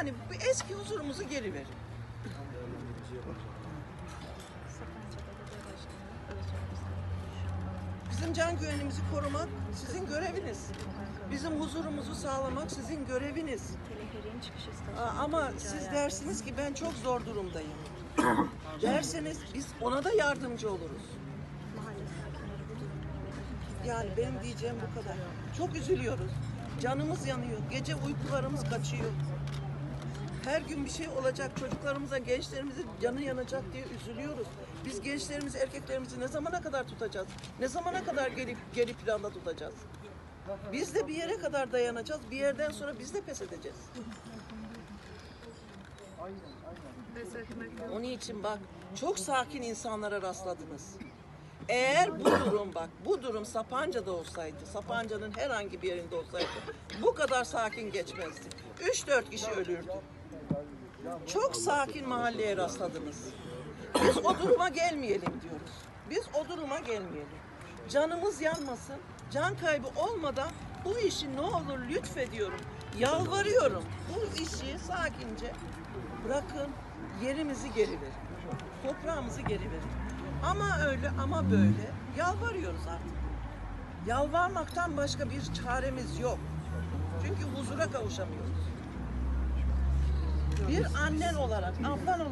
Yani bu eski huzurumuzu geri verin. Bizim can güvenimizi korumak sizin göreviniz. Bizim huzurumuzu sağlamak sizin göreviniz. Aa. Ama siz dersiniz ki ben çok zor durumdayım. Derseniz biz ona da yardımcı oluruz. Yani benim diyeceğim bu kadar. Çok üzülüyoruz. Canımız yanıyor. Gece uykularımız kaçıyor. Her gün bir şey olacak. Çocuklarımıza, gençlerimizin canı yanacak diye üzülüyoruz. Biz gençlerimizi, erkeklerimizi ne zamana kadar tutacağız? Ne zamana kadar geri, geri planda tutacağız? Biz de bir yere kadar dayanacağız. Bir yerden sonra biz de pes edeceğiz. Onun için bak çok sakin insanlara rastladınız. Eğer bu durum bak bu durum Sapanca'da olsaydı, Sapanca'nın herhangi bir yerinde olsaydı bu kadar sakin geçmezdi. 3-4 kişi ölürdü. Çok sakin mahalleye rastladınız. Biz o duruma gelmeyelim diyoruz. Biz o duruma gelmeyelim. Canımız yanmasın, can kaybı olmadan bu işi ne olur lütfediyorum, yalvarıyorum. Bu işi sakince bırakın, yerimizi geri verin. Toprağımızı geri verin. Ama öyle ama böyle yalvarıyoruz artık. Yalvarmaktan başka bir çaremiz yok. Çünkü huzura kavuşamıyoruz. Bir annen olarak, ablan olarak